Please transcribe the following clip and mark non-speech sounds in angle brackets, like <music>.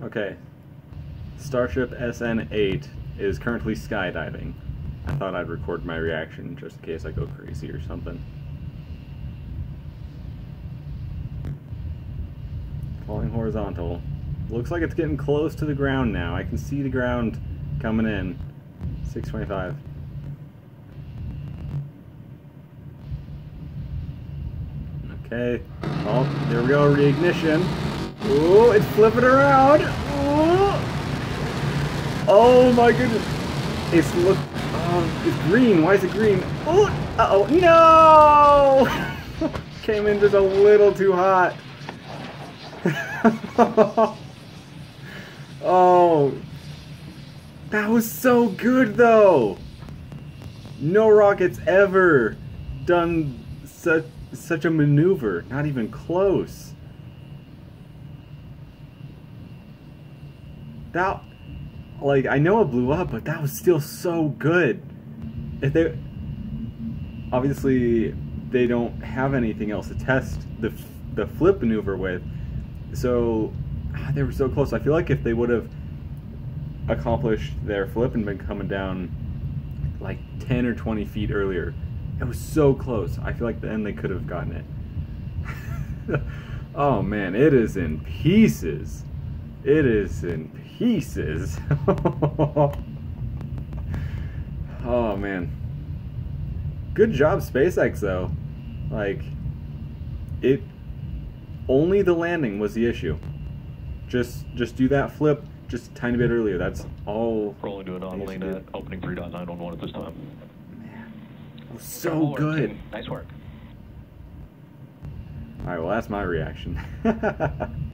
Okay. Starship SN8 is currently skydiving. I thought I'd record my reaction just in case I go crazy or something. Falling horizontal. Looks like it's getting close to the ground now. I can see the ground coming in. 625. Okay. Oh, there we go. Reignition. Ooh, it's flipping around. Ooh. Oh my goodness. It's look. Oh, it's green. Why is it green? Oh, uh oh. No! <laughs> Came in just a little too hot. <laughs> oh. That was so good though. No rockets ever done such such a maneuver. Not even close. That like I know it blew up, but that was still so good. If they obviously they don't have anything else to test the the flip maneuver with, so ah, they were so close. I feel like if they would have accomplished their flip and been coming down like 10 or 20 feet earlier, it was so close. I feel like then they could have gotten it. <laughs> oh man, it is in pieces. It is in pieces. <laughs> oh man. Good job SpaceX though. Like it only the landing was the issue. Just just do that flip just a tiny bit earlier. That's all. Rolling to anomaly at opening 3.911 at this time. Man, so good. Nice work. All right, well that's my reaction. <laughs>